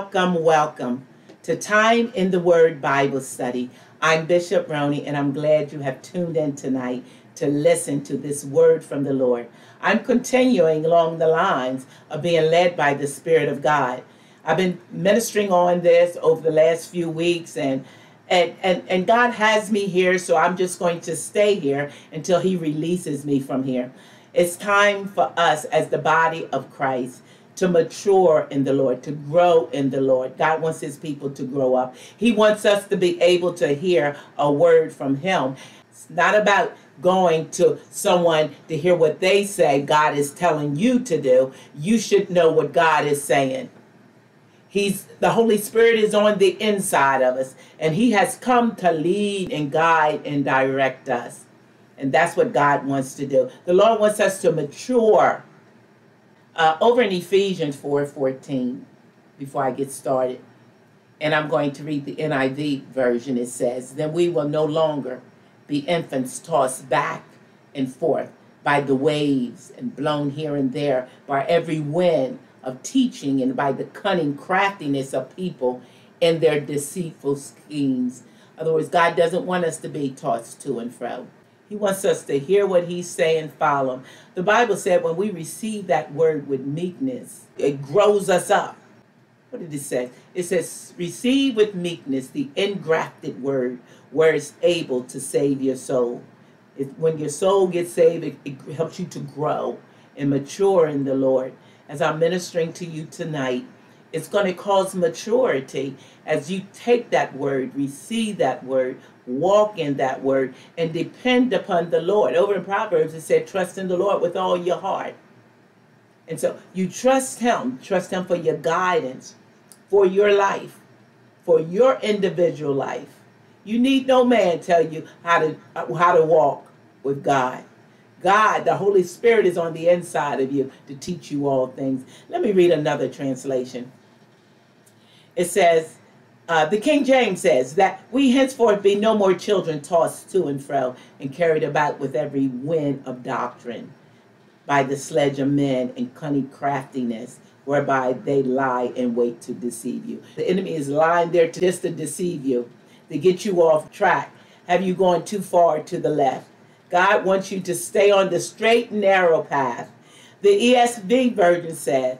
Welcome, welcome, to Time in the Word Bible Study. I'm Bishop Roni, and I'm glad you have tuned in tonight to listen to this word from the Lord. I'm continuing along the lines of being led by the Spirit of God. I've been ministering on this over the last few weeks, and and, and, and God has me here, so I'm just going to stay here until He releases me from here. It's time for us as the body of Christ to mature in the Lord, to grow in the Lord. God wants his people to grow up. He wants us to be able to hear a word from him. It's not about going to someone to hear what they say God is telling you to do. You should know what God is saying. He's the Holy Spirit is on the inside of us, and He has come to lead and guide and direct us. And that's what God wants to do. The Lord wants us to mature uh, over in Ephesians 4:14, before I get started, and I'm going to read the NIV version, it says, Then we will no longer be infants tossed back and forth by the waves and blown here and there by every wind of teaching and by the cunning craftiness of people and their deceitful schemes. In other words, God doesn't want us to be tossed to and fro. He wants us to hear what he's saying, follow him. The Bible said when we receive that word with meekness, it grows us up. What did it say? It says, receive with meekness the engrafted word where it's able to save your soul. It, when your soul gets saved, it, it helps you to grow and mature in the Lord. As I'm ministering to you tonight, it's going to cause maturity as you take that word, receive that word, walk in that word, and depend upon the Lord. Over in Proverbs, it said, trust in the Lord with all your heart. And so you trust Him, trust Him for your guidance, for your life, for your individual life. You need no man tell you how to how to walk with God. God, the Holy Spirit is on the inside of you to teach you all things. Let me read another translation. It says, uh, the King James says that we henceforth be no more children tossed to and fro and carried about with every wind of doctrine by the sledge of men and cunning craftiness whereby they lie and wait to deceive you. The enemy is lying there to, just to deceive you, to get you off track, have you gone too far to the left. God wants you to stay on the straight and narrow path. The ESV version said,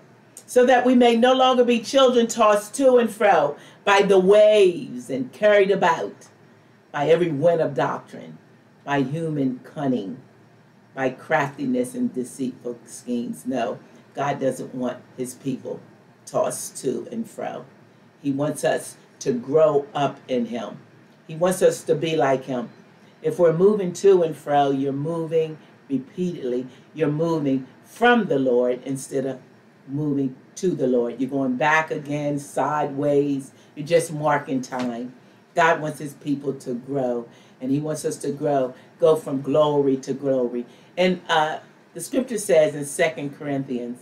so that we may no longer be children tossed to and fro by the waves and carried about by every wind of doctrine, by human cunning, by craftiness and deceitful schemes. No, God doesn't want his people tossed to and fro. He wants us to grow up in him. He wants us to be like him. If we're moving to and fro, you're moving repeatedly. You're moving from the Lord instead of moving to the Lord. You're going back again, sideways. You're just marking time. God wants his people to grow, and he wants us to grow, go from glory to glory. And uh, the scripture says in Second Corinthians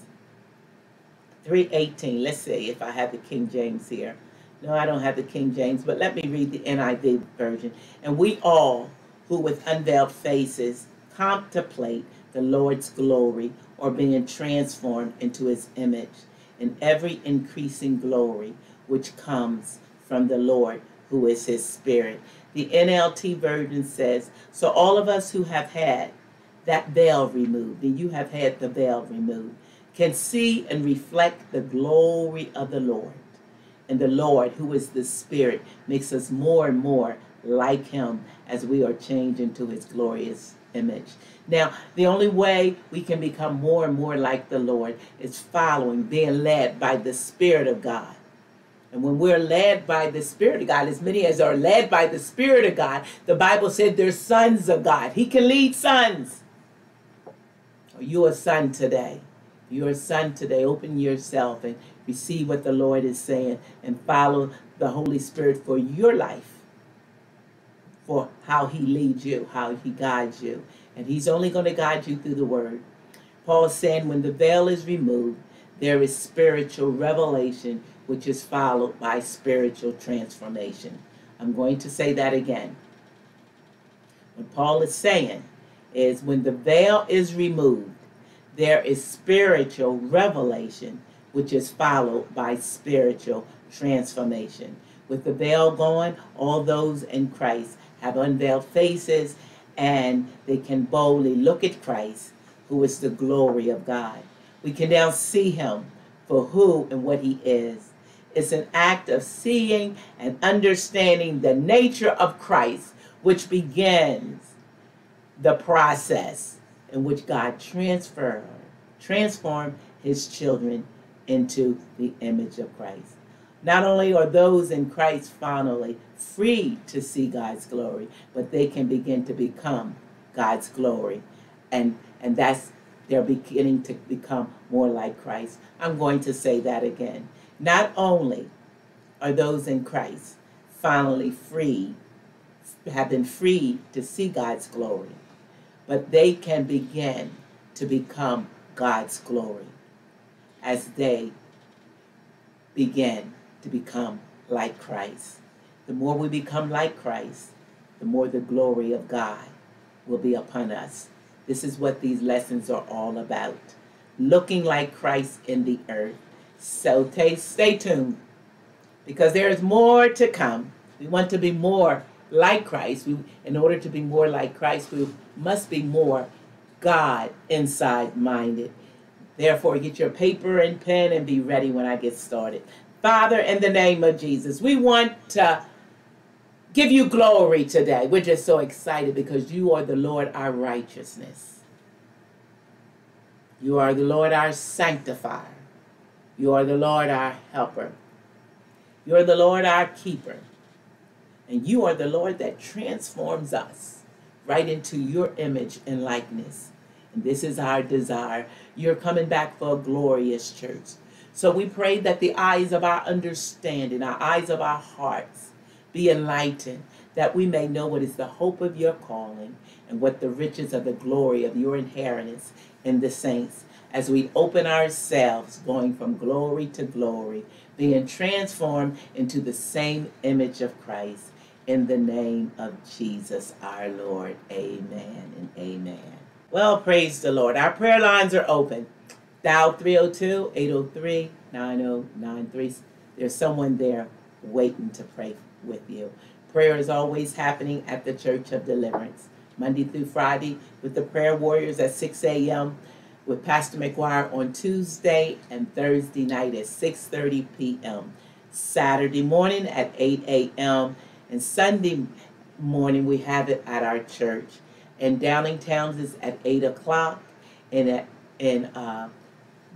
3.18, let's see if I have the King James here. No, I don't have the King James, but let me read the NIV version. And we all who with unveiled faces contemplate the Lord's glory or being transformed into his image in every increasing glory which comes from the Lord who is his spirit. The NLT version says, so all of us who have had that veil removed, and you have had the veil removed, can see and reflect the glory of the Lord. And the Lord, who is the Spirit, makes us more and more like him as we are changed into his glorious image. Now, the only way we can become more and more like the Lord is following, being led by the Spirit of God. And when we're led by the Spirit of God, as many as are led by the Spirit of God, the Bible said they're sons of God. He can lead sons. Are you a son today? You're a son today. Open yourself and receive what the Lord is saying and follow the Holy Spirit for your life for how he leads you, how he guides you. And he's only going to guide you through the word. Paul saying when the veil is removed, there is spiritual revelation, which is followed by spiritual transformation. I'm going to say that again. What Paul is saying is when the veil is removed, there is spiritual revelation, which is followed by spiritual transformation. With the veil gone, all those in Christ have unveiled faces and they can boldly look at Christ, who is the glory of God. We can now see him for who and what he is. It's an act of seeing and understanding the nature of Christ, which begins the process in which God transfer, transformed his children into the image of Christ. Not only are those in Christ finally free to see God's glory, but they can begin to become God's glory. And, and that's, they're beginning to become more like Christ. I'm going to say that again. Not only are those in Christ finally free, have been free to see God's glory, but they can begin to become God's glory as they begin to become like Christ. The more we become like Christ, the more the glory of God will be upon us. This is what these lessons are all about. Looking like Christ in the earth. So stay tuned because there is more to come. We want to be more like Christ. We, in order to be more like Christ, we must be more God inside minded. Therefore, get your paper and pen and be ready when I get started. Father, in the name of Jesus, we want to give you glory today. We're just so excited because you are the Lord our righteousness. You are the Lord our sanctifier. You are the Lord our helper. You are the Lord our keeper. And you are the Lord that transforms us right into your image and likeness. And this is our desire. You're coming back for a glorious church. So we pray that the eyes of our understanding, our eyes of our hearts be enlightened, that we may know what is the hope of your calling and what the riches of the glory of your inheritance in the saints as we open ourselves, going from glory to glory, being transformed into the same image of Christ. In the name of Jesus our Lord. Amen and amen. Well, praise the Lord. Our prayer lines are open. Dial 302 803 9093. There's someone there waiting to pray with you. Prayer is always happening at the Church of Deliverance, Monday through Friday, with the prayer warriors at 6 a.m., with Pastor McGuire on Tuesday and Thursday night at 6.30 p.m., Saturday morning at 8 a.m., and Sunday morning we have it at our church. And Downingtown is at 8 o'clock, and at, in uh,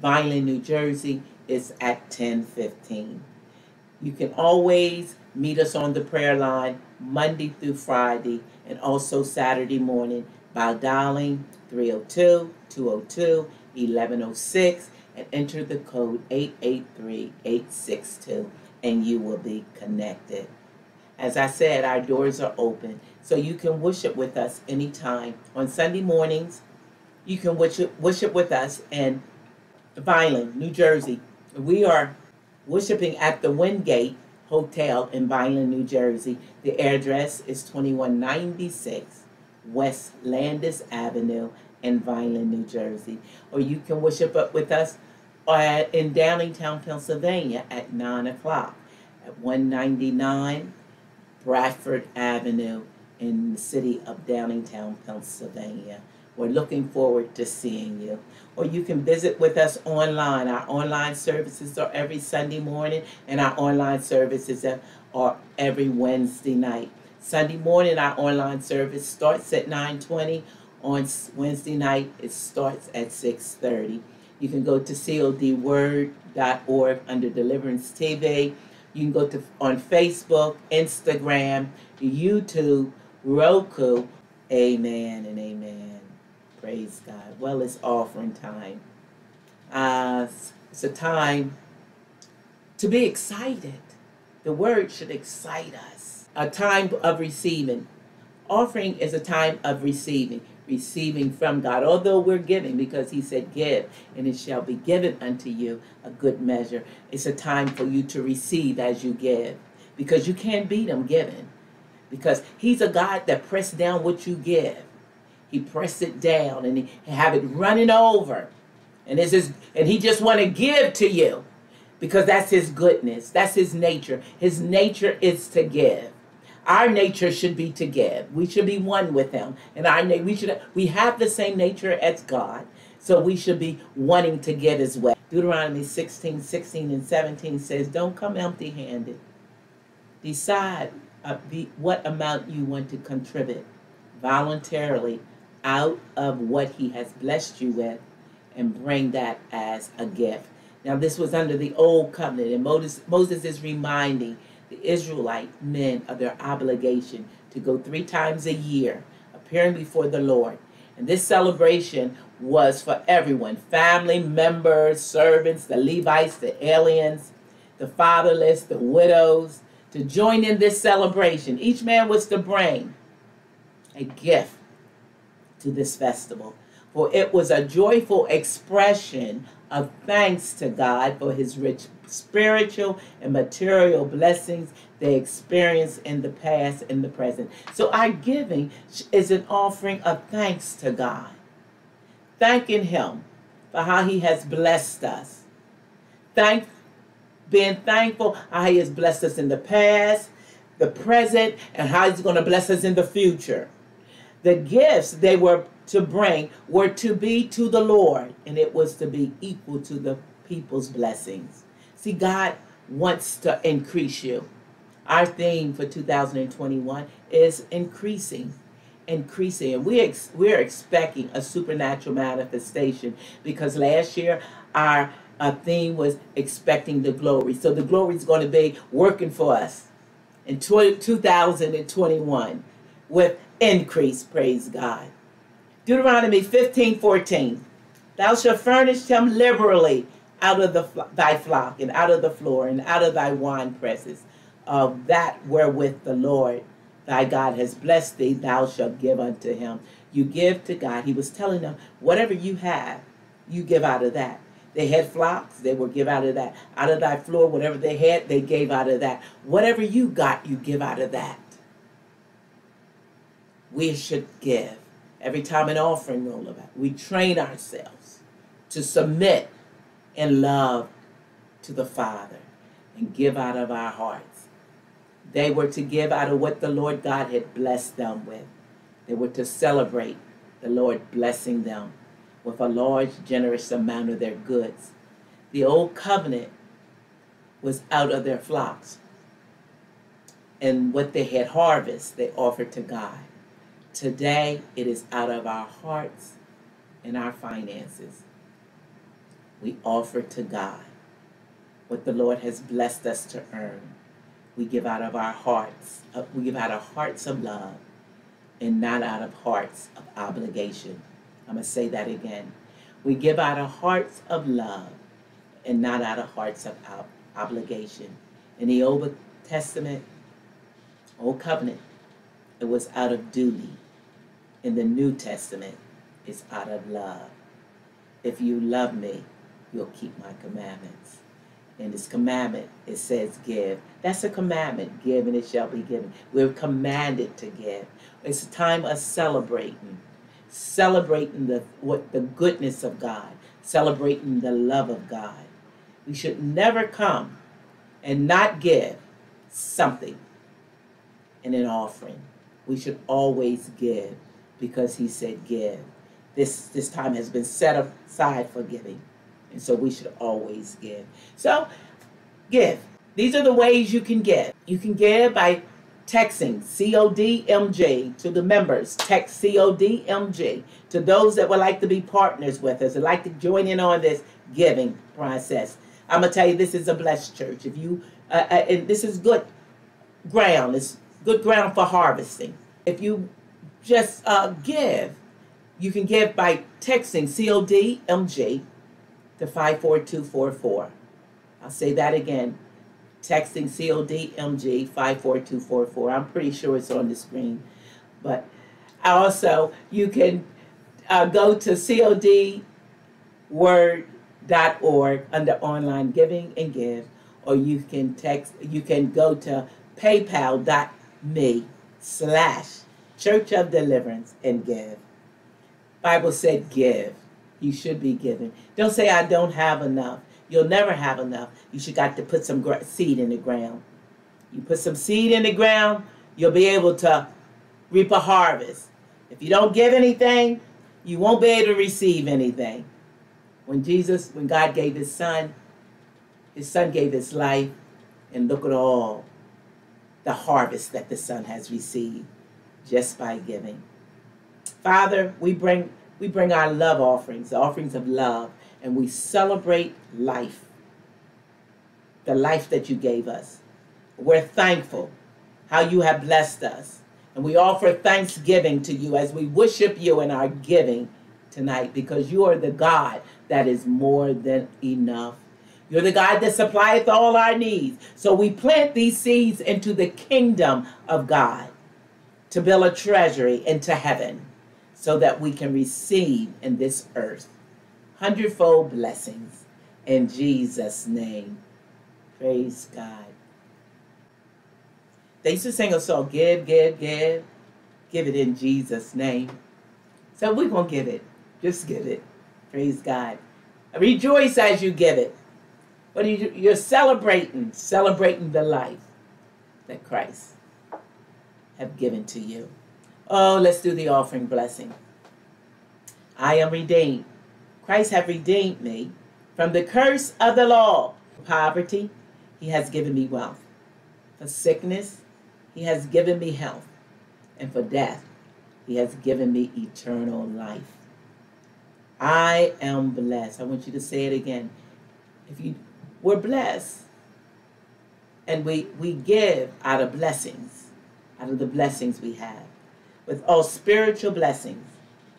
Vineland, New Jersey is at 10:15. You can always meet us on the prayer line Monday through Friday and also Saturday morning by dialing 302-202-1106 and enter the code 883-862 and you will be connected. As I said, our doors are open so you can worship with us anytime. On Sunday mornings, you can worship, worship with us and Vineland, New Jersey. We are worshiping at the Wingate Hotel in Vineland, New Jersey. The address is 2196 West Landis Avenue in Vineland, New Jersey. Or you can worship up with us at, in Downingtown, Pennsylvania at 9 o'clock at 199 Bradford Avenue in the city of Downingtown, Pennsylvania. We're looking forward to seeing you. Or you can visit with us online. Our online services are every Sunday morning, and our online services are every Wednesday night. Sunday morning, our online service starts at 9:20. On Wednesday night, it starts at 6:30. You can go to codword.org under Deliverance TV. You can go to on Facebook, Instagram, YouTube, Roku. Amen and amen. Praise God. Well, it's offering time. Uh, it's a time to be excited. The word should excite us. A time of receiving. Offering is a time of receiving, receiving from God. Although we're giving, because He said, Give, and it shall be given unto you a good measure. It's a time for you to receive as you give, because you can't beat Him giving. Because He's a God that pressed down what you give he pressed it down and he have it running over. And this is and he just want to give to you because that's his goodness. That's his nature. His nature is to give. Our nature should be to give. We should be one with him. And our we should we have the same nature as God. So we should be wanting to give as well. Deuteronomy 16, 16 and 17 says, Don't come empty handed. Decide uh, what amount you want to contribute voluntarily out of what he has blessed you with and bring that as a gift. Now, this was under the old covenant, and Moses, Moses is reminding the Israelite men of their obligation to go three times a year, appearing before the Lord. And this celebration was for everyone family members, servants, the Levites, the aliens, the fatherless, the widows to join in this celebration. Each man was to bring a gift to this festival, for it was a joyful expression of thanks to God for his rich spiritual and material blessings they experienced in the past and the present. So our giving is an offering of thanks to God, thanking him for how he has blessed us. Thank, being thankful how he has blessed us in the past, the present, and how he's going to bless us in the future. The gifts they were to bring were to be to the Lord, and it was to be equal to the people's blessings. See, God wants to increase you. Our theme for 2021 is increasing, increasing. And we ex- we're expecting a supernatural manifestation because last year our, our theme was expecting the glory. So the glory is going to be working for us in 2021 with increase, praise God. Deuteronomy 15 14. Thou shalt furnish him liberally out of the, thy flock and out of the floor and out of thy wine presses of that wherewith the Lord thy God has blessed thee, thou shalt give unto him. You give to God. He was telling them, whatever you have, you give out of that. They had flocks, they will give out of that. Out of thy floor, whatever they had, they gave out of that. Whatever you got, you give out of that. We should give. Every time an offering roll about, we train ourselves to submit in love to the Father and give out of our hearts. They were to give out of what the Lord God had blessed them with. They were to celebrate the Lord blessing them with a large, generous amount of their goods. The old covenant was out of their flocks. And what they had harvest, they offered to God. Today, it is out of our hearts and our finances. We offer to God what the Lord has blessed us to earn. We give out of our hearts. Uh, we give out of hearts of love and not out of hearts of obligation. I'm going to say that again. We give out of hearts of love and not out of hearts of ob- obligation. In the Old Testament, Old Covenant, it was out of duty. In the New Testament, it's out of love. If you love me, you'll keep my commandments. In this commandment, it says give. That's a commandment. Give and it shall be given. We're commanded to give. It's a time of celebrating. Celebrating the what the goodness of God. Celebrating the love of God. We should never come and not give something in an offering. We should always give because he said give. This this time has been set aside for giving. And so we should always give. So give. These are the ways you can give. You can give by texting CODMJ to the members. Text CODMJ to those that would like to be partners with us and like to join in on this giving process. I'm gonna tell you, this is a blessed church. If you uh, uh, and this is good ground. It's good ground for harvesting. If you just uh, give, you can give by texting CODMG to 54244. I'll say that again. Texting CODMG 54244. I'm pretty sure it's on the screen. But also, you can uh, go to codword.org under online giving and give, or you can text, you can go to paypal.me slash church of deliverance and give. Bible said give. you should be giving. Don't say, I don't have enough. You'll never have enough. You should got to put some seed in the ground. You put some seed in the ground, you'll be able to reap a harvest. If you don't give anything, you won't be able to receive anything. When Jesus, when God gave his son, his son gave his life, and look at all the harvest that the son has received just by giving. Father, we bring we bring our love offerings, the offerings of love, and we celebrate life. The life that you gave us. We're thankful how you have blessed us. And we offer thanksgiving to you as we worship you in our giving tonight because you are the God that is more than enough. You're the God that supplieth all our needs. So we plant these seeds into the kingdom of God to build a treasury into heaven so that we can receive in this earth hundredfold blessings in Jesus' name. Praise God. They used to sing a song, Give, Give, Give. Give it in Jesus' name. So we're going to give it. Just give it. Praise God. Rejoice as you give it. But you're celebrating, celebrating the life that Christ have given to you. Oh, let's do the offering blessing. I am redeemed. Christ have redeemed me from the curse of the law. Poverty, he has given me wealth. For sickness, he has given me health. And for death, he has given me eternal life. I am blessed. I want you to say it again. If you we're blessed and we we give out of blessings, out of the blessings we have, with all spiritual blessings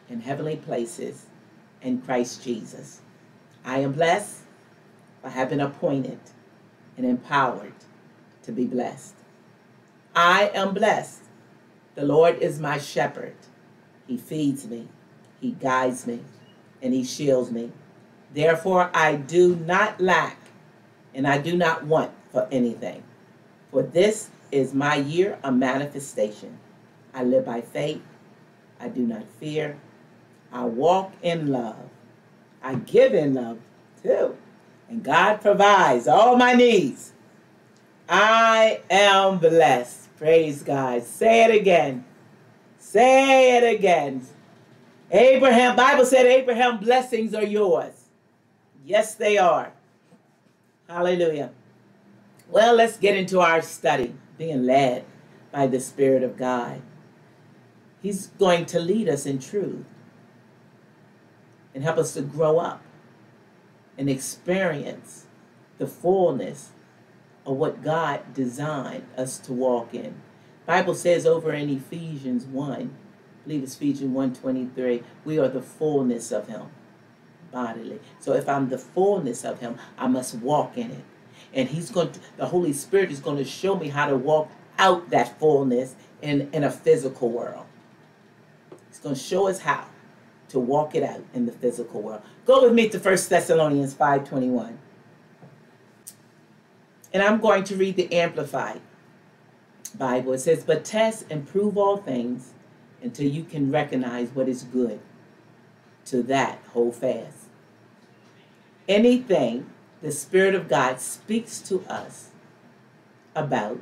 in heavenly places in Christ Jesus. I am blessed. I have been appointed and empowered to be blessed. I am blessed. The Lord is my shepherd. He feeds me, He guides me, and He shields me. Therefore, I do not lack, and I do not want for anything. For this is my year of manifestation. I live by faith. I do not fear. I walk in love. I give in love too. And God provides all my needs. I am blessed. Praise God. Say it again. Say it again. Abraham, Bible said Abraham blessings are yours. Yes, they are. Hallelujah. Well, let's get into our study, being led by the Spirit of God. He's going to lead us in truth and help us to grow up and experience the fullness of what God designed us to walk in. Bible says over in Ephesians 1, I believe it's Ephesians 1.23, we are the fullness of him bodily. So if I'm the fullness of him, I must walk in it. And he's going to, the Holy Spirit is going to show me how to walk out that fullness in, in a physical world. He's going to show us how to walk it out in the physical world. Go with me to 1 Thessalonians 5.21. And I'm going to read the Amplified Bible. It says, But test and prove all things until you can recognize what is good. To that, hold fast. Anything the Spirit of God speaks to us about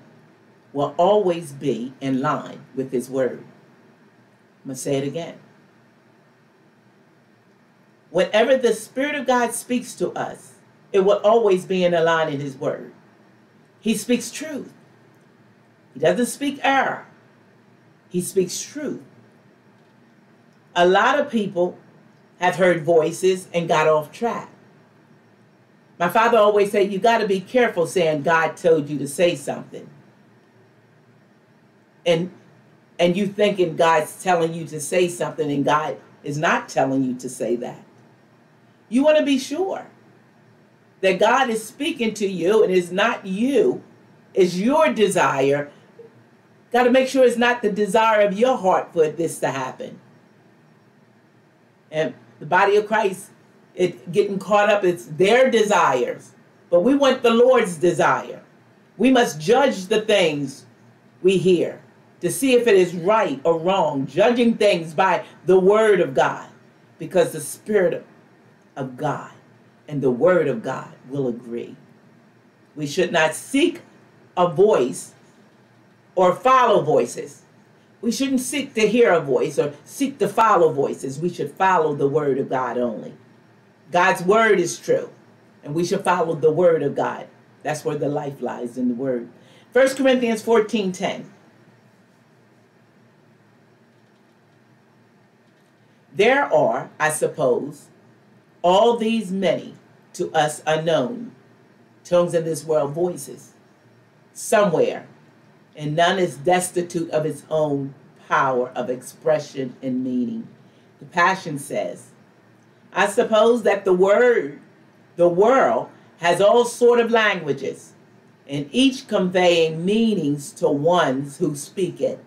will always be in line with His Word. I'm going to say it again. Whenever the Spirit of God speaks to us, it will always be in line in His Word. He speaks truth. He doesn't speak error. He speaks truth. A lot of people have heard voices and got off track. My father always said, you got to be careful saying God told you to say something. And and you thinking God's telling you to say something and God is not telling you to say that. You want to be sure that God is speaking to you and it's not you, it's your desire. Got to make sure it's not the desire of your heart for this to happen. And the body of Christ, it getting caught up, it's their desires. But we want the Lord's desire. We must judge the things we hear to see if it is right or wrong, judging things by the word of God. Because the Spirit of God and the Word of God will agree. We should not seek a voice or follow voices. We shouldn't seek to hear a voice or seek to follow voices. We should follow the Word of God only. God's Word is true, and we should follow the Word of God. That's where the life lies in the Word. 1 Corinthians 14 10. There are, I suppose, all these many to us unknown tongues in this world voices somewhere, and none is destitute of its own power of expression and meaning. The Passion says, I suppose that the word, the world, has all sort of languages, and each conveying meanings to ones who speak it.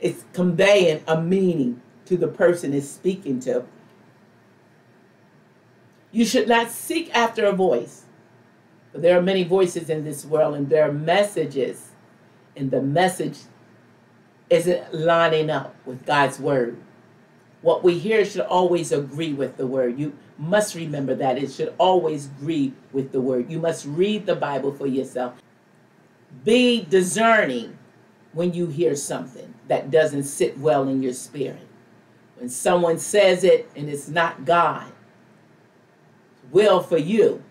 It's conveying a meaning to the person it's speaking to. You should not seek after a voice. For there are many voices in this world, and there are messages, and the message isn't lining up with God's word. What we hear should always agree with the word. You must remember that. It should always agree with the word. You must read the Bible for yourself. Be discerning when you hear something that doesn't sit well in your spirit. When someone says it and it's not God, will for you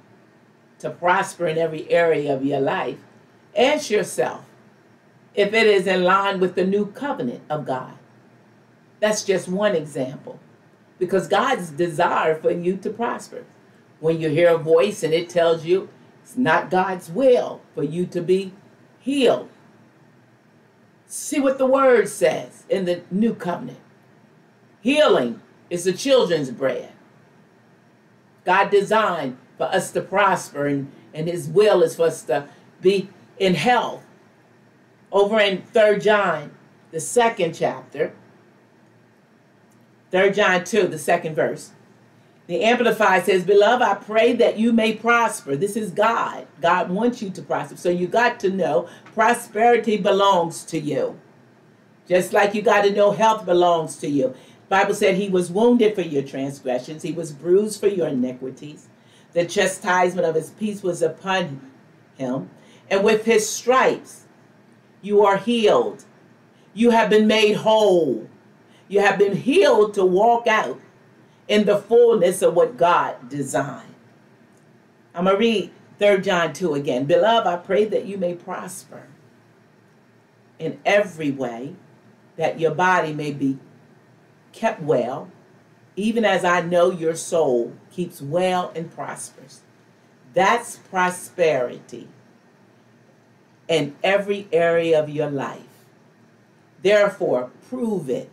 to prosper in every area of your life, ask yourself if it is in line with the new covenant of God. That's just one example. Because God's desire for you to prosper. When you hear a voice and it tells you it's not God's will for you to be healed, see what the word says in the new covenant. Healing is the children's bread. God designed for us to prosper, and, and His will is for us to be in health. Over in Third John, the second chapter, 3 John 2, the second verse. The Amplified says, Beloved, I pray that you may prosper. This is God. God wants you to prosper. So you got to know prosperity belongs to you. Just like you got to know health belongs to you. Bible said he was wounded for your transgressions. He was bruised for your iniquities. The chastisement of his peace was upon him. And with his stripes, you are healed. You have been made whole. You have been healed to walk out in the fullness of what God designed. I'm going to read 3 John 2 again. Beloved, I pray that you may prosper in every way, that your body may be kept well, even as I know your soul keeps well and prospers. That's prosperity in every area of your life. Therefore, prove it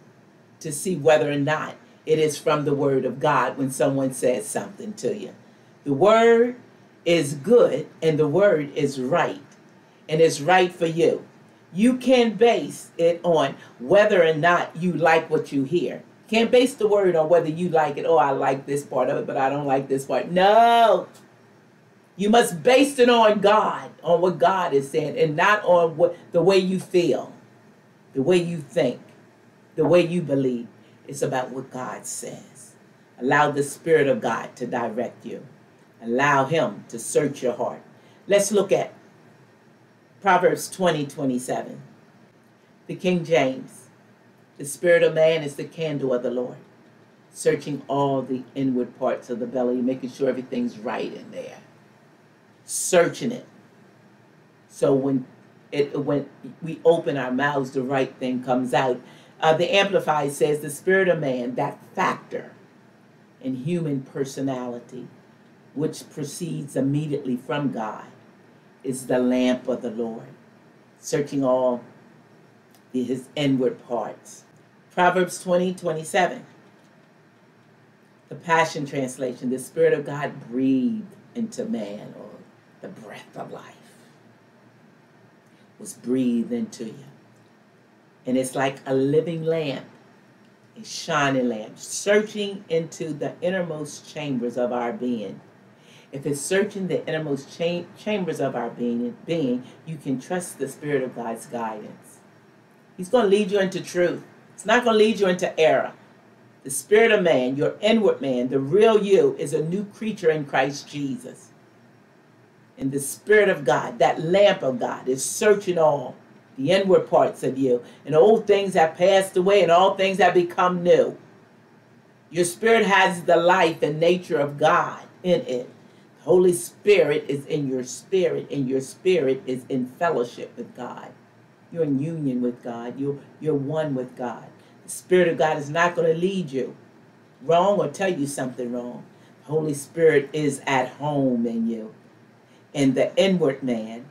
to see whether or not it is from the Word of God when someone says something to you. The Word is good and the Word is right, and it's right for you. You can base it on whether or not you like what you hear. Can't base the word on whether you like it. Oh, I like this part of it, but I don't like this part. No. You must base it on God, on what God is saying, and not on what the way you feel, the way you think the way you believe. It's about what God says. Allow the Spirit of God to direct you. Allow Him to search your heart. Let's look at Proverbs 20 27. The King James. The spirit of man is the candle of the Lord, searching all the inward parts of the belly, making sure everything's right in there. Searching it. So when it when we open our mouths, the right thing comes out. Uh, the Amplified says the spirit of man, that factor in human personality, which proceeds immediately from God, is the lamp of the Lord, searching all his inward parts. Proverbs 20, 27. The Passion Translation, the Spirit of God breathed into man, or the breath of life was breathed into you. And it's like a living lamp, a shining lamp, searching into the innermost chambers of our being. If it's searching the innermost cha- chambers of our being, being, you can trust the Spirit of God's guidance. He's going to lead you into truth. It's not going to lead you into error. The spirit of man, your inward man, the real you, is a new creature in Christ Jesus. And the spirit of God, that lamp of God, is searching all the inward parts of you. And old things have passed away, and all things have become new. Your spirit has the life and nature of God in it. The Holy Spirit is in your spirit, and your spirit is in fellowship with God. You're in union with God. You're, you're one with God. The Spirit of God is not going to lead you wrong or tell you something wrong. The Holy Spirit is at home in you. And the inward man,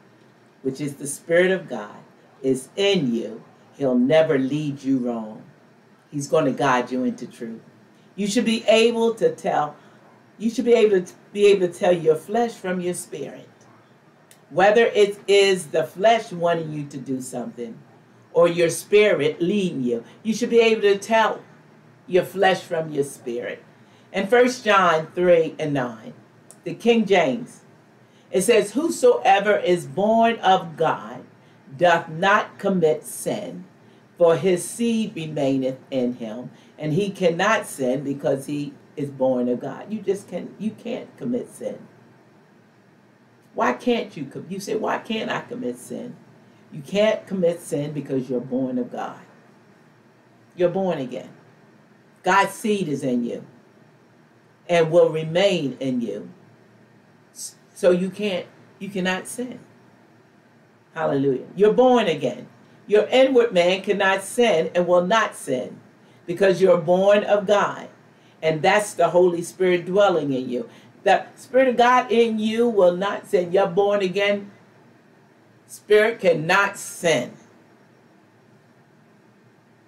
which is the Spirit of God, is in you. He'll never lead you wrong. He's going to guide you into truth. You should be able to tell, you should be able to be able to tell your flesh from your spirit. Whether it is the flesh wanting you to do something or your spirit leading you, you should be able to tell your flesh from your spirit. In 1 John 3 and 9, the King James, it says, Whosoever is born of God doth not commit sin, for his seed remaineth in him, and he cannot sin because he is born of God. You just can you can't commit sin. Why can't you? You say, why can't I commit sin? You can't commit sin because you're born of God. You're born again. God's seed is in you and will remain in you. So you can't, you cannot sin. Hallelujah. You're born again. Your inward man cannot sin and will not sin because you're born of God. And that's the Holy Spirit dwelling in you. The Spirit of God in you will not sin. You're born again. Spirit cannot sin.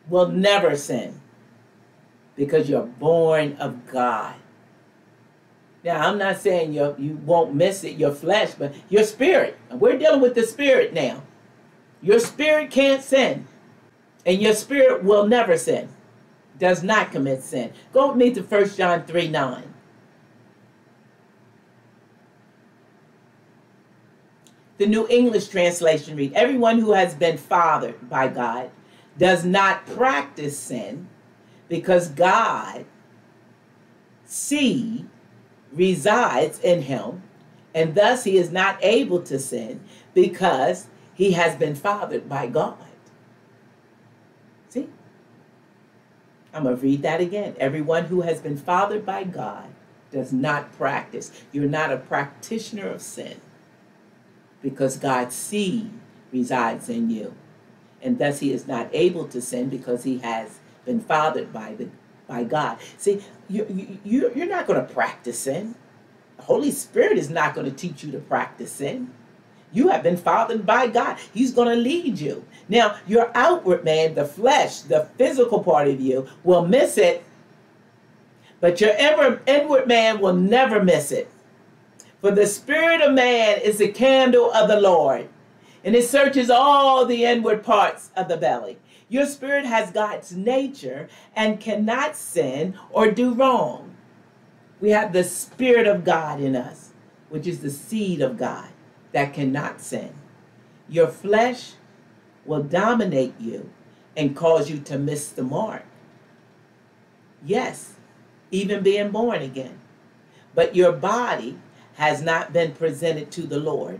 Will never sin. Because you're born of God. Now, I'm not saying you you won't miss it, your flesh, but your spirit. We're dealing with the spirit now. Your spirit can't sin. And your spirit will never sin. Does not commit sin. Go with me to 1 John 3 9. The New English translation read, Everyone who has been fathered by God does not practice sin because God, seed, resides in him, and thus he is not able to sin because he has been fathered by God. See? I'm going to read that again. Everyone who has been fathered by God does not practice. You're not a practitioner of sin because God's seed resides in you. And thus he is not able to sin because he has been fathered by the by God. See, you, you, you're not going to practice sin. The Holy Spirit is not going to teach you to practice sin. You have been fathered by God. He's going to lead you. Now, your outward man, the flesh, the physical part of you, will miss it, but your inward man will never miss it. For the spirit of man is the candle of the Lord, and it searches all the inward parts of the belly. Your spirit has God's nature and cannot sin or do wrong. We have the spirit of God in us, which is the seed of God that cannot sin. Your flesh will dominate you and cause you to miss the mark. Yes, even being born again. But your body has not been presented to the Lord.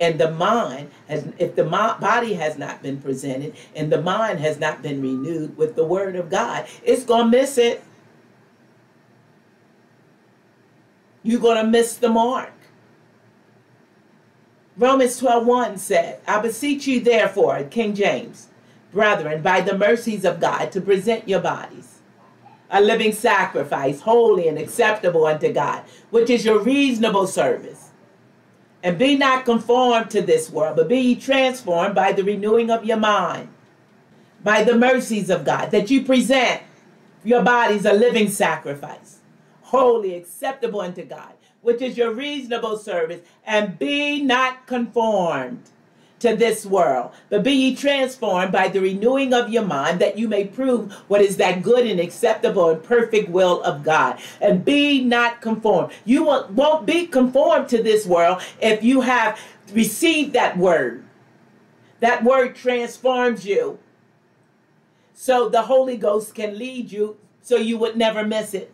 And the mind has, if the body has not been presented and the mind has not been renewed with the word of God, it's going to miss it. You're going to miss the mark. Romans 12 1 said, I beseech you therefore, King James, brethren, by the mercies of God, to present your bodies a living sacrifice, holy and acceptable unto God, which is your reasonable service. And be not conformed to this world, but be ye transformed by the renewing of your mind, by the mercies of God, that you present your bodies a living sacrifice, holy, acceptable unto God, which is your reasonable service, and be not conformed to this world, but be ye transformed by the renewing of your mind, that you may prove what is that good and acceptable and perfect will of God. And be not conformed. You won't be conformed to this world if you have received that word. That word transforms you. So the Holy Ghost can lead you so you would never miss it.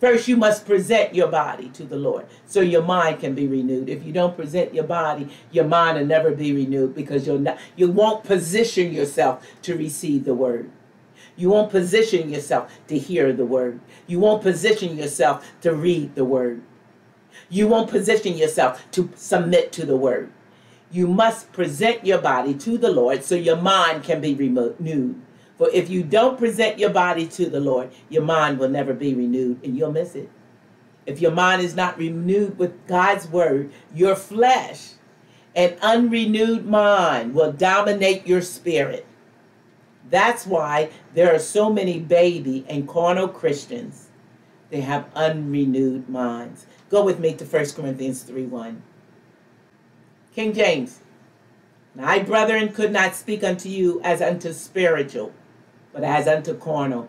First, you must present your body to the Lord so your mind can be renewed. If you don't present your body, your mind will never be renewed because you'll not, you won't position yourself to receive the word. You won't position yourself to hear the word. You won't position yourself to read the word. You won't position yourself to submit to the word. You must present your body to the Lord so your mind can be renewed. For if you don't present your body to the Lord, your mind will never be renewed and you'll miss it. If your mind is not renewed with God's word, your flesh, an unrenewed mind, will dominate your spirit. That's why there are so many baby and carnal Christians. They have unrenewed minds. Go with me to 1 Corinthians 3 1. King James. I, brethren, could not speak unto you as unto spiritual, but as unto carnal,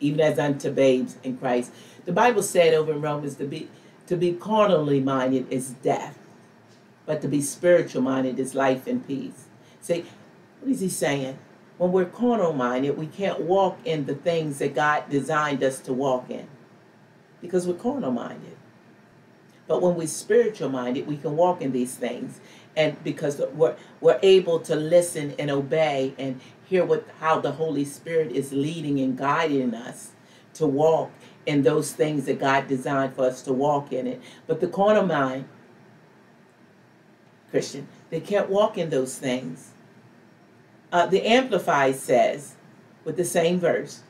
even as unto babes in Christ. The Bible said over in Romans to be to be carnally minded is death, but to be spiritual minded is life and peace. See, what is he saying? When we're carnal minded, we can't walk in the things that God designed us to walk in because we're carnal minded. But when we're spiritual minded, we can walk in these things. And because we're, we're able to listen and obey and hear what how the Holy Spirit is leading and guiding us to walk in those things that God designed for us to walk in it. But the carnal mind, Christian, they can't walk in those things. Uh, the Amplified says, with the same verse,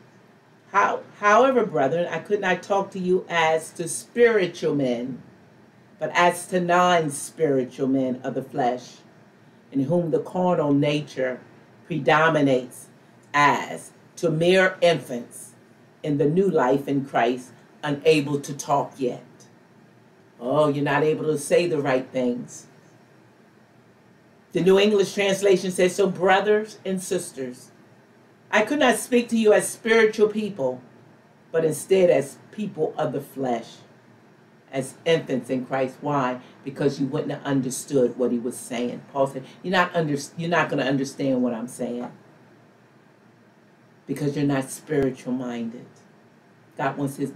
how, however, brethren, I could not talk to you as to spiritual men, but as to non-spiritual men of the flesh, in whom the carnal nature predominates as to mere infants in the new life in Christ, unable to talk yet. Oh, you're not able to say the right things. The New English translation says, So, brothers and sisters, I could not speak to you as spiritual people, but instead as people of the flesh, as infants in Christ. Why? Because you wouldn't have understood what he was saying. Paul said, You're not under, you're not going to understand what I'm saying. Because you're not spiritual minded. God wants his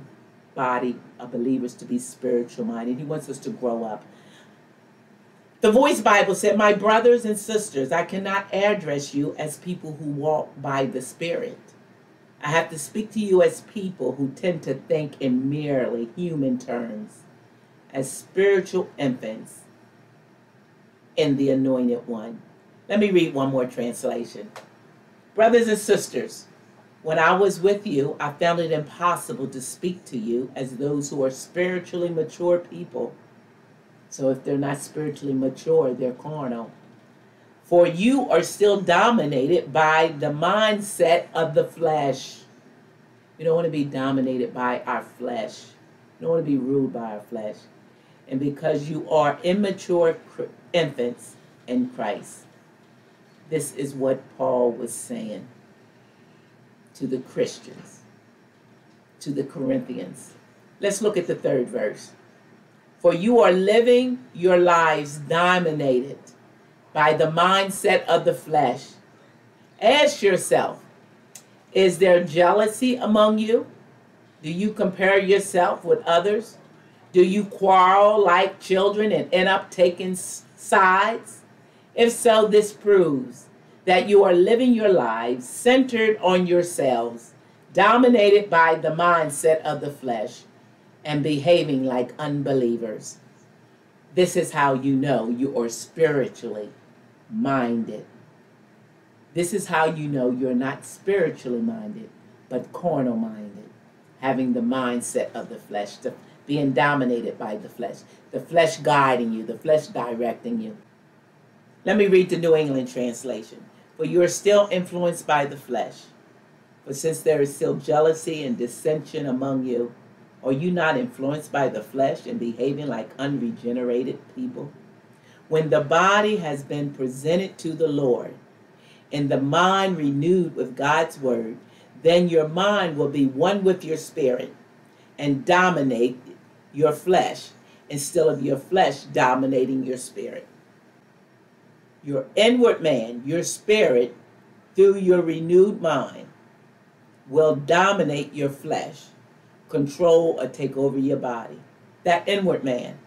body of believers to be spiritual minded. He wants us to grow up. The Voice Bible said, My brothers and sisters, I cannot address you as people who walk by the Spirit. I have to speak to you as people who tend to think in merely human terms, as spiritual infants in the Anointed One. Let me read one more translation. Brothers and sisters, when I was with you, I found it impossible to speak to you as those who are spiritually mature people so if they're not spiritually mature, they're carnal. For you are still dominated by the mindset of the flesh. We don't want to be dominated by our flesh. We don't want to be ruled by our flesh. And because you are immature infants in Christ. This is what Paul was saying to the Christians, to the Corinthians. Let's look at the third verse. For you are living your lives dominated by the mindset of the flesh. Ask yourself, is there jealousy among you? Do you compare yourself with others? Do you quarrel like children and end up taking sides? If so, this proves that you are living your lives centered on yourselves, dominated by the mindset of the flesh and behaving like unbelievers. This is how you know you are spiritually minded. This is how you know you're not spiritually minded, but carnal minded, having the mindset of the flesh, the, being dominated by the flesh, the flesh guiding you, the flesh directing you. Let me read the New English translation. For you are still influenced by the flesh. But since there is still jealousy and dissension among you, are you not influenced by the flesh and behaving like unregenerated people? When the body has been presented to the Lord and the mind renewed with God's word, then your mind will be one with your spirit and dominate your flesh instead of your flesh dominating your spirit. Your inward man, your spirit, through your renewed mind, will dominate your flesh, control or take over your body. That inward man,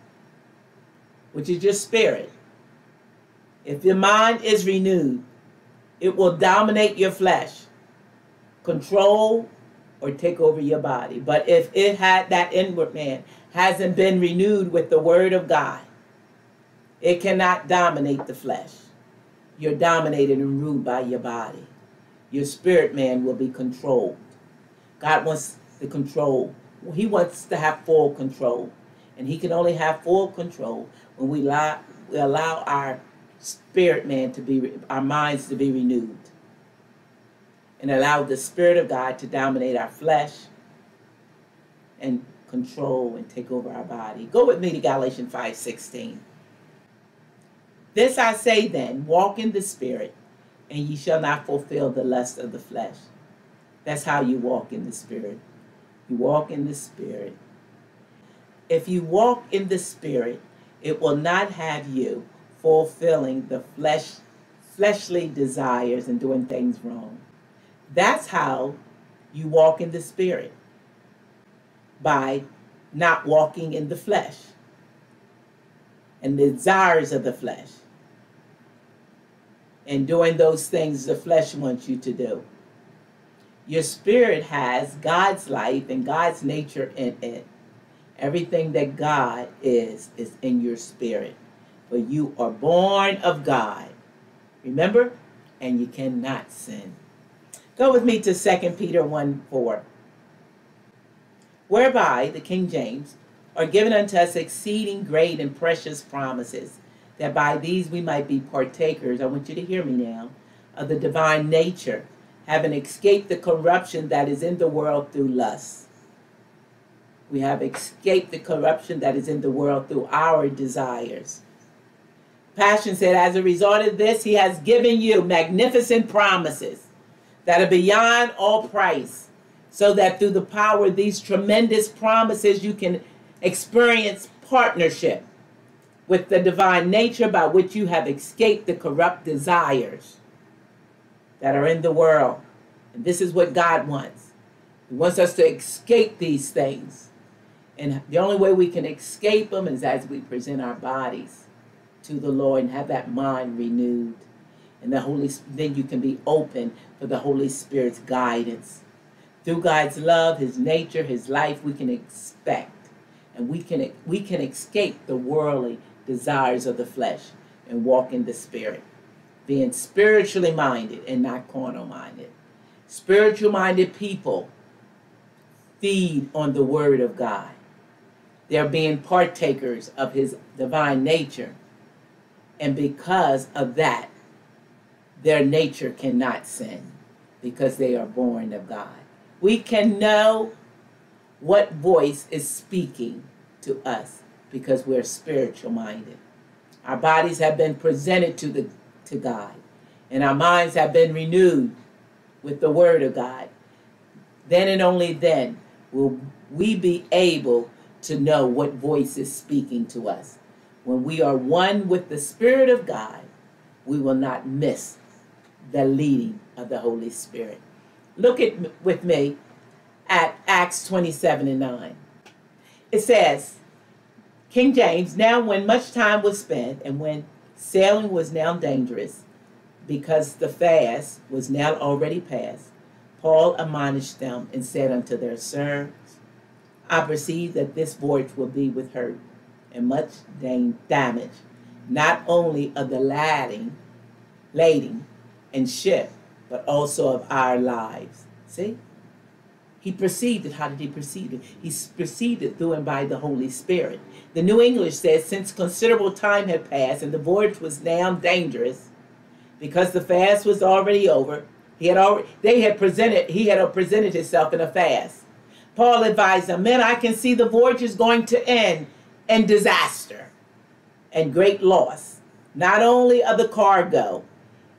which is your spirit. If your mind is renewed, it will dominate your flesh, control or take over your body. But if it had that inward man hasn't been renewed with the word of God, it cannot dominate the flesh. You're dominated and ruled by your body. Your spirit man will be controlled. God wants the control. He wants to have full control. And he can only have full control when we allow, we allow our spirit man to be, our minds to be renewed. And allow the Spirit of God to dominate our flesh and control and take over our body. Go with me to Galatians 5 16. This I say then, walk in the Spirit, and ye shall not fulfill the lust of the flesh. That's how you walk in the Spirit. You walk in the Spirit. If you walk in the Spirit, it will not have you fulfilling the flesh, fleshly desires and doing things wrong. That's how you walk in the Spirit by not walking in the flesh and the desires of the flesh and doing those things the flesh wants you to do. Your spirit has God's life and God's nature in it. Everything that God is, is in your spirit. For you are born of God. Remember? And you cannot sin. Go with me to 2 Peter 1 4. Whereby, the King James, are given unto us exceeding great and precious promises that by these we might be partakers, I want you to hear me now, of the divine nature, having escaped the corruption that is in the world through lust. We have escaped the corruption that is in the world through our desires. Passion said, as a result of this, he has given you magnificent promises that are beyond all price, so that through the power of these tremendous promises, you can experience partnership with the divine nature by which you have escaped the corrupt desires that are in the world. And this is what God wants. He wants us to escape these things. And the only way we can escape them is as we present our bodies to the Lord and have that mind renewed. And the Holy then you can be open for the Holy Spirit's guidance. Through God's love, his nature, his life, we can expect and we can we can escape the worldly desires of the flesh and walk in the spirit. Being spiritually minded and not carnal minded. Spiritual minded people feed on the word of God. They're being partakers of his divine nature. And because of that, their nature cannot sin because they are born of God. We can know what voice is speaking to us because we're spiritual minded. Our bodies have been presented to the to God, and our minds have been renewed with the word of God. Then and only then will we be able to know what voice is speaking to us. When we are one with the Spirit of God, we will not miss the leading of the Holy Spirit. Look at with me at Acts 27 and 9. It says, King James, now when much time was spent and when sailing was now dangerous, because the fast was now already past, Paul admonished them and said unto their sirs, I perceive that this voyage will be with hurt and much damage, not only of the lading, lading and ship, but also of our lives. See? He perceived it. How did he perceive it? He perceived it through and by the Holy Spirit. The New English says, since considerable time had passed and the voyage was now dangerous, because the fast was already over, he had already they had presented he had presented himself in a fast. Paul advised them, men, I can see the voyage is going to end in disaster and great loss, not only of the cargo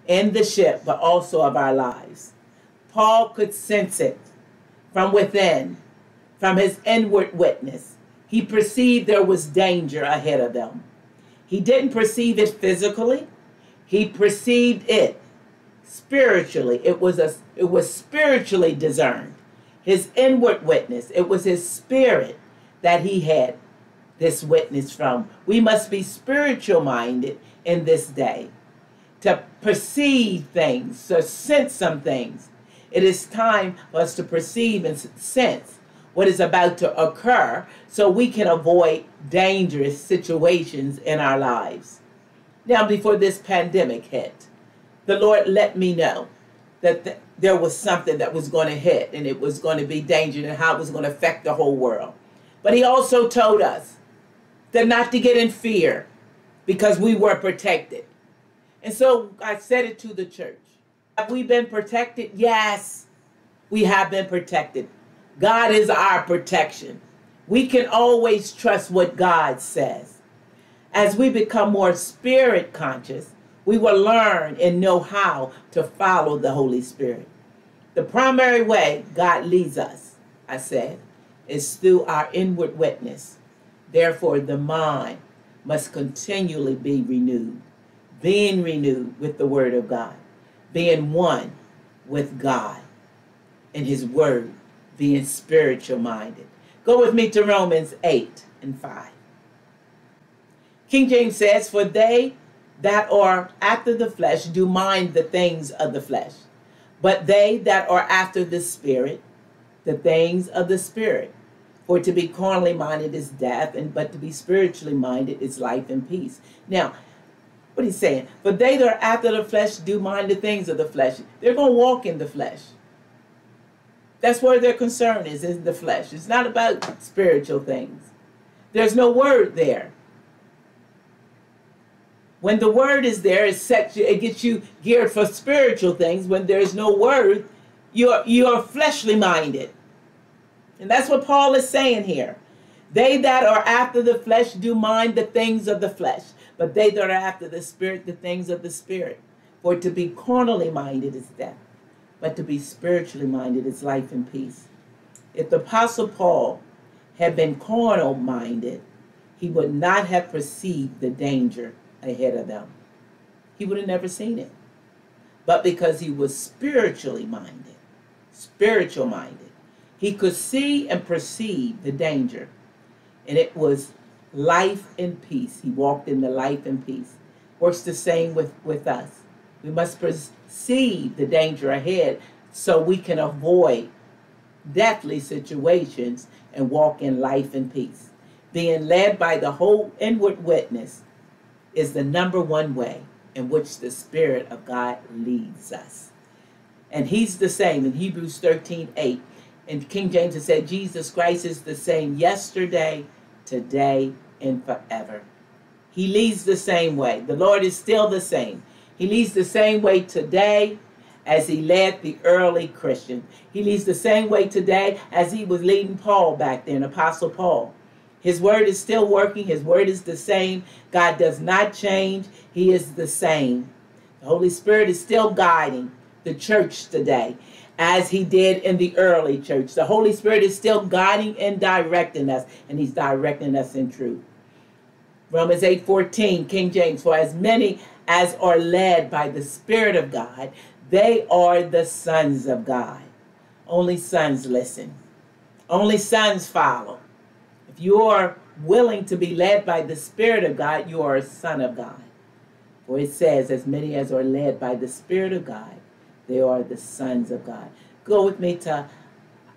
and the ship, but also of our lives. Paul could sense it from within, from his inward witness. He perceived there was danger ahead of them. He didn't perceive it physically, he perceived it spiritually. It was a it was spiritually discerned. His inward witness. It was his spirit that he had this witness from. We must be spiritual minded in this day to perceive things, to sense some things. It is time for us to perceive and sense what is about to occur so we can avoid dangerous situations in our lives. Now, before this pandemic hit, the Lord let me know that th- there was something that was going to hit and it was going to be dangerous and how it was going to affect the whole world. But He also told us not to get in fear because we were protected. And so I said it to the church. Have we been protected? Yes, we have been protected. God is our protection. We can always trust what God says. As we become more spirit conscious, we will learn and know how to follow the Holy Spirit. The primary way God leads us, I said, is through our inward witness. Therefore, the mind must continually be renewed, being renewed with the Word of God, being one with God and His Word, being spiritual minded. Go with me to Romans 8 and 5. King James says, For they that are after the flesh do mind the things of the flesh, but they that are after the Spirit, the things of the Spirit. For to be carnally minded is death, and but to be spiritually minded is life and peace. Now, what he's saying, for they that are after the flesh do mind the things of the flesh. They're going to walk in the flesh. That's where their concern is, in the flesh. It's not about spiritual things. There's no word there. When the word is there, it sets you, it gets you geared for spiritual things. When there's no word, you're you're fleshly minded. And that's what Paul is saying here. They that are after the flesh do mind the things of the flesh, but they that are after the spirit, the things of the spirit. For to be carnally minded is death, but to be spiritually minded is life and peace. If the Apostle Paul had been carnal minded, he would not have perceived the danger ahead of them. He would have never seen it. But because he was spiritually minded, spiritual minded, he could see and perceive the danger. And it was life and peace. He walked in the life and peace. Works the same with, with us. We must perceive the danger ahead so we can avoid deathly situations and walk in life and peace. Being led by the whole inward witness is the number one way in which the Spirit of God leads us. And He's the same in Hebrews 13 8. And King James has said, Jesus Christ is the same yesterday, today, and forever. He leads the same way. The Lord is still the same. He leads the same way today as he led the early Christian. He leads the same way today as he was leading Paul back then, Apostle Paul. His word is still working. His word is the same. God does not change. He is the same. The Holy Spirit is still guiding the church today as he did in the early church. The Holy Spirit is still guiding and directing us, and he's directing us in truth. Romans 8:14, King James, for as many as are led by the Spirit of God, they are the sons of God. Only sons listen. Only sons follow. If you are willing to be led by the Spirit of God, you are a son of God. For it says, as many as are led by the Spirit of God, they are the sons of God. Go with me to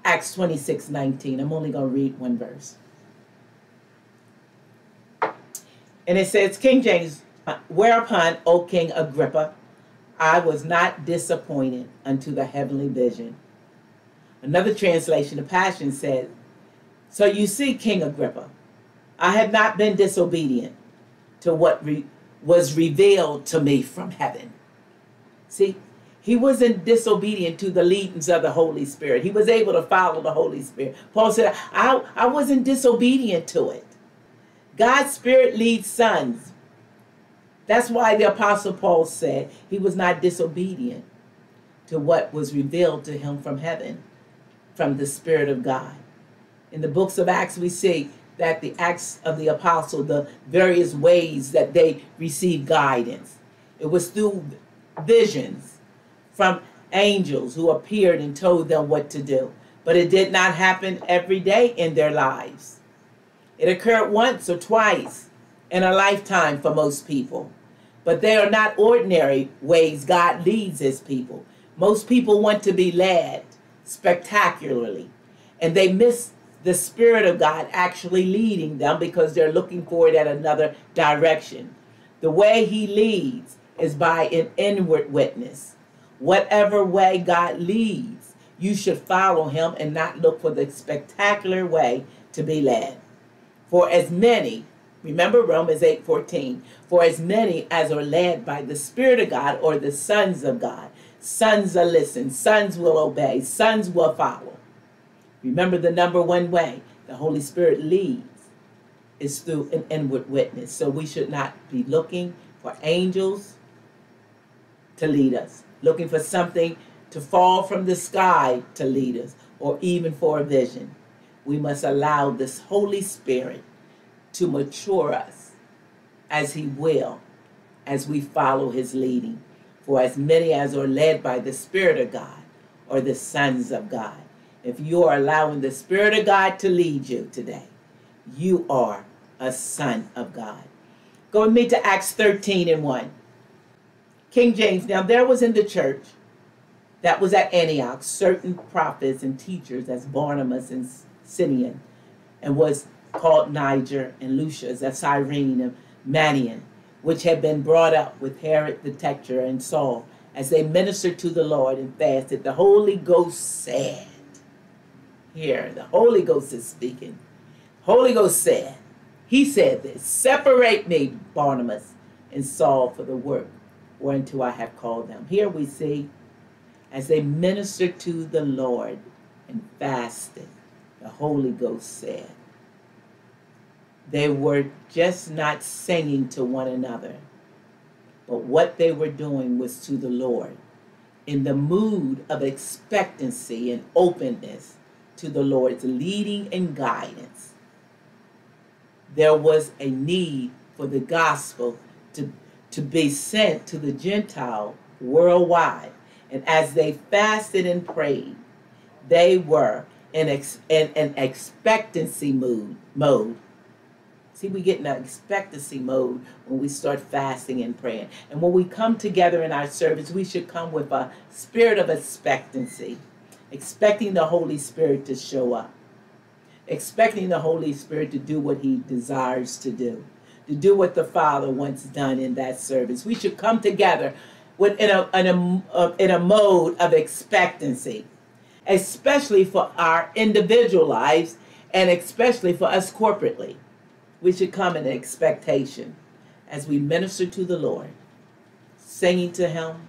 Acts 26 19. I'm only going to read one verse. And it says, King James, whereupon, O King Agrippa, I was not disappointed unto the heavenly vision. Another translation, the Passion said, So you see, King Agrippa, I have not been disobedient to what re- was revealed to me from heaven. See, he wasn't disobedient to the leadings of the Holy Spirit. He was able to follow the Holy Spirit. Paul said, I, I wasn't disobedient to it. God's Spirit leads sons. That's why the Apostle Paul said he was not disobedient to what was revealed to him from heaven, from the Spirit of God. In the books of Acts, we see that the Acts of the Apostle, the various ways that they received guidance, it was through visions from angels who appeared and told them what to do. But it did not happen every day in their lives. It occurred once or twice in a lifetime for most people. But they are not ordinary ways God leads his people. Most people want to be led spectacularly, and they miss the Spirit of God actually leading them because they're looking for it at another direction. The way He leads is by an inward witness. Whatever way God leads, you should follow Him and not look for the spectacular way to be led. For as many, remember Romans 8 14, for as many as are led by the Spirit of God or the sons of God, sons will listen, sons will obey, sons will follow. Remember the number one way the Holy Spirit leads is through an inward witness. So we should not be looking for angels to lead us, looking for something to fall from the sky to lead us, or even for a vision. We must allow this Holy Spirit to mature us as He will as we follow His leading. For as many as are led by the Spirit of God are the sons of God. If you are allowing the Spirit of God to lead you today, you are a son of God. Go with me to Acts 13 and 1. King James, now there was in the church that was at Antioch certain prophets and teachers as Barnabas and Simeon, and was called Niger and Lucius, as Cyrene and Manaen, which had been brought up with Herod the Tetrarch and Saul, as they ministered to the Lord and fasted. The Holy Ghost said, here. The Holy Ghost is speaking. Holy Ghost said, He said this Separate me, Barnabas and Saul, for the work whereunto I have called them. Here we see, as they ministered to the Lord and fasted, the Holy Ghost said, they were just not singing to one another, but what they were doing was to the Lord in the mood of expectancy and openness to the Lord's leading and guidance. There was a need for the gospel to, to be sent to the Gentile worldwide. And as they fasted and prayed, they were in, ex, expectancy mood, mode. See, we get in an expectancy mode when we start fasting and praying. And when we come together in our service, we should come with a spirit of expectancy expecting the Holy Spirit to show up, expecting the Holy Spirit to do what he desires to do, do what the Father wants done in that service. We should come together with, in, a, in, a, in a mode of expectancy, especially for our individual lives and especially for us corporately. We should come in expectation as we minister to the Lord, singing to him,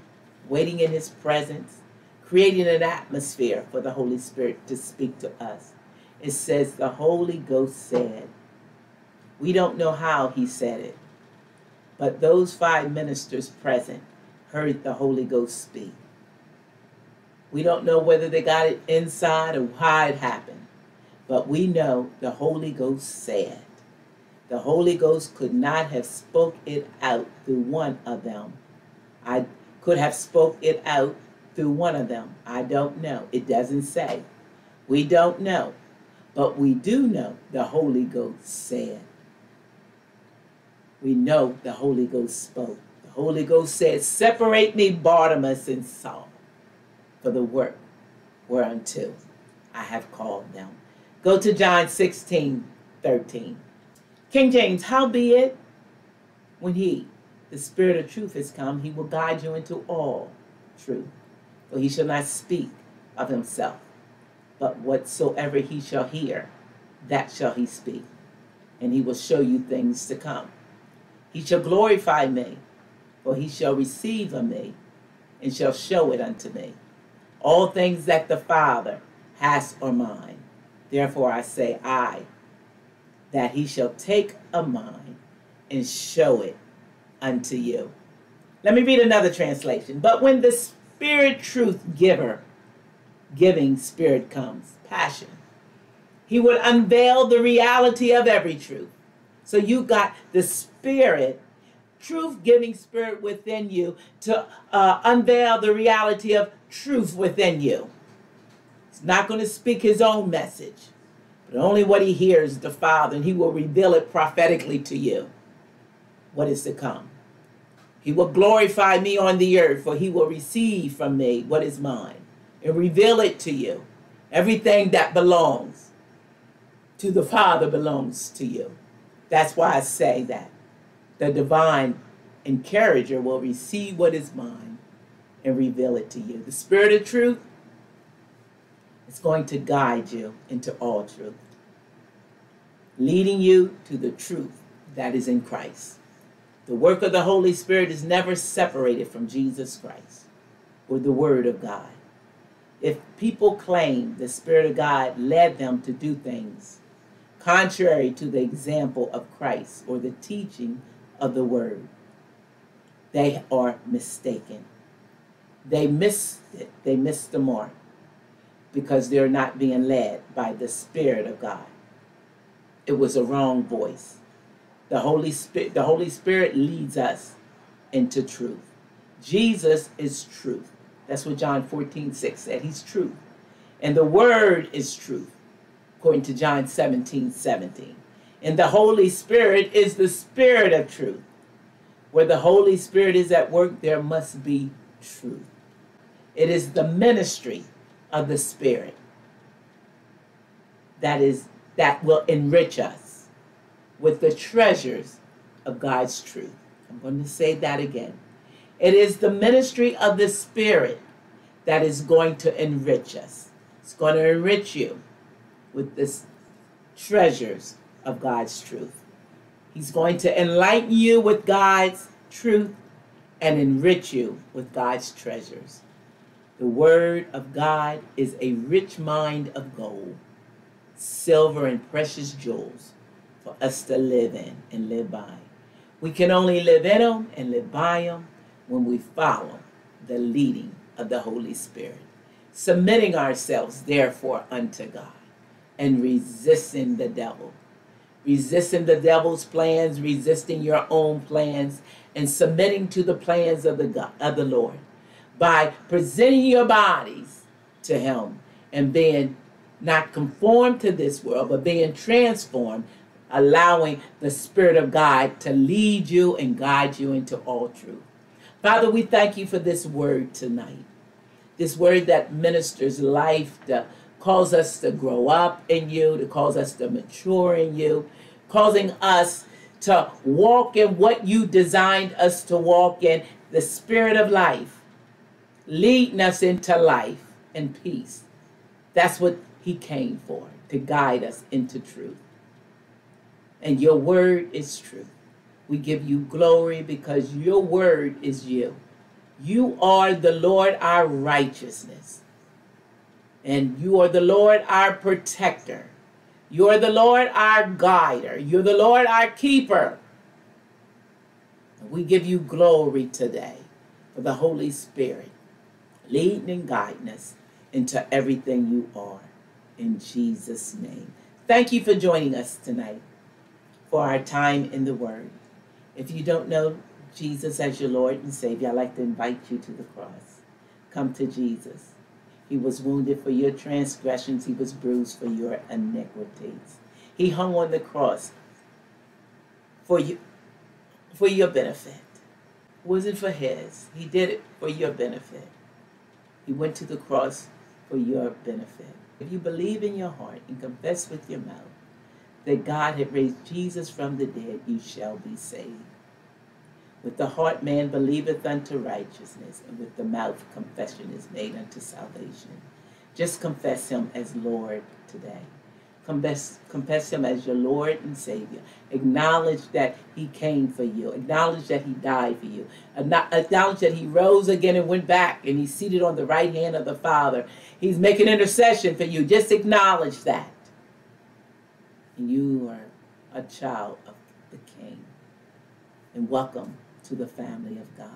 waiting in his presence, creating an atmosphere for the Holy Spirit to speak to us. It says the Holy Ghost said. We don't know how he said it, but those five ministers present heard the Holy Ghost speak. We don't know whether they got it inside or how it happened, but we know the Holy Ghost said. The Holy Ghost could not have spoke it out through one of them. I could have spoke it out through one of them. I don't know. It doesn't say. We don't know. But we do know the Holy Ghost said. We know the Holy Ghost spoke. The Holy Ghost said, Separate me, Barnabas and Saul, for the work whereunto I have called them. Go to John 16, 13. King James, howbeit, when he, the Spirit of truth, is come, he will guide you into all truth. For he shall not speak of himself, but whatsoever he shall hear, that shall he speak. And he will show you things to come. He shall glorify me, for he shall receive of me, and shall show it unto me. All things that the Father has are mine. Therefore I say, I, that he shall take a mine and show it unto you. Let me read another translation. But when the spirit truth giver, giving spirit comes, passion. He would unveil the reality of every truth. So you got the spirit truth giving spirit within you to uh, unveil the reality of truth within you. He's not going to speak his own message, but only what he hears the Father, and he will reveal it prophetically to you what is to come. He will glorify me on the earth, for he will receive from me what is mine and reveal it to you. Everything that belongs to the Father belongs to you. That's why I say that. The divine encourager will receive what is mine and reveal it to you. The Spirit of truth is going to guide you into all truth, leading you to the truth that is in Christ. The work of the Holy Spirit is never separated from Jesus Christ or the Word of God. If people claim the Spirit of God led them to do things contrary to the example of Christ or the teaching of the Word, they are mistaken. They missed it, they missed the mark because they're not being led by the Spirit of God. It was a wrong voice. The Holy Spirit, the Holy Spirit leads us into truth. Jesus is truth. That's what John 14, 6 said. He's truth. And the word is truth, according to John 17, 17. And the Holy Spirit is the spirit of truth. Where the Holy Spirit is at work, there must be truth. It is the ministry of the Spirit that is that will enrich us with the treasures of God's truth. I'm going to say that again. It is the ministry of the Spirit that is going to enrich us. It's going to enrich you with the treasures of God's truth. He's going to enlighten you with God's truth and enrich you with God's treasures. The Word of God is a rich mine of gold, silver, and precious jewels for us to live in and live by. We can only live in them and live by them when we follow the leading of the Holy Spirit, submitting ourselves, therefore, unto God and resisting the devil. Resisting the devil's plans, resisting your own plans, and submitting to the plans of the God, of the Lord by presenting your bodies to him and being not conformed to this world, but being transformed, allowing the Spirit of God to lead you and guide you into all truth. Father, we thank you for this word tonight. This word that ministers life, to calls us to grow up in you, to cause us to mature in you, causing us to walk in what you designed us to walk in, the spirit of life, leading us into life and peace. That's what he came for, to guide us into truth. And your word is truth. We give you glory because your word is you. You are the Lord our righteousness. And you are the Lord our protector. You are the Lord our guider. You're the Lord our keeper. We give you glory today for the Holy Spirit leading and guiding us into everything you are. In Jesus' name. Thank you for joining us tonight for our time in the Word. If you don't know Jesus as your Lord and Savior, I'd like to invite you to the cross. Come to Jesus. He was wounded for your transgressions, he was bruised for your iniquities. He hung on the cross for you for your benefit. It wasn't for his. He did it for your benefit. He went to the cross for your benefit. If you believe in your heart and confess with your mouth that God had raised Jesus from the dead, you shall be saved. With the heart man believeth unto righteousness, and with the mouth confession is made unto salvation. Just confess him as Lord today. Confess, confess him as your Lord and Savior. Acknowledge that he came for you. Acknowledge that he died for you. Acknowledge that he rose again and went back and he's seated on the right hand of the Father. He's making intercession for you. Just acknowledge that. And you are a child of the King. And welcome to the family of God.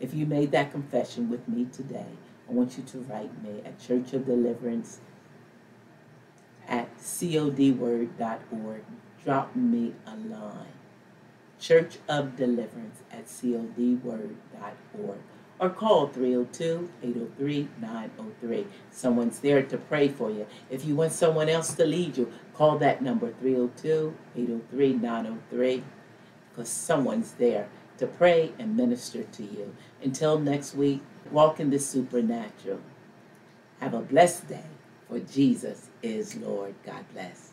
If you made that confession with me today, I want you to write me at Church of Deliverance at codword.org. Drop me a line. Church of Deliverance at codword.org or call 302-803-903. Someone's there to pray for you. If you want someone else to lead you, call that number 302-803-903 because someone's there to pray and minister to you. Until next week, walk in the supernatural. Have a blessed day, for Jesus is Lord. God bless.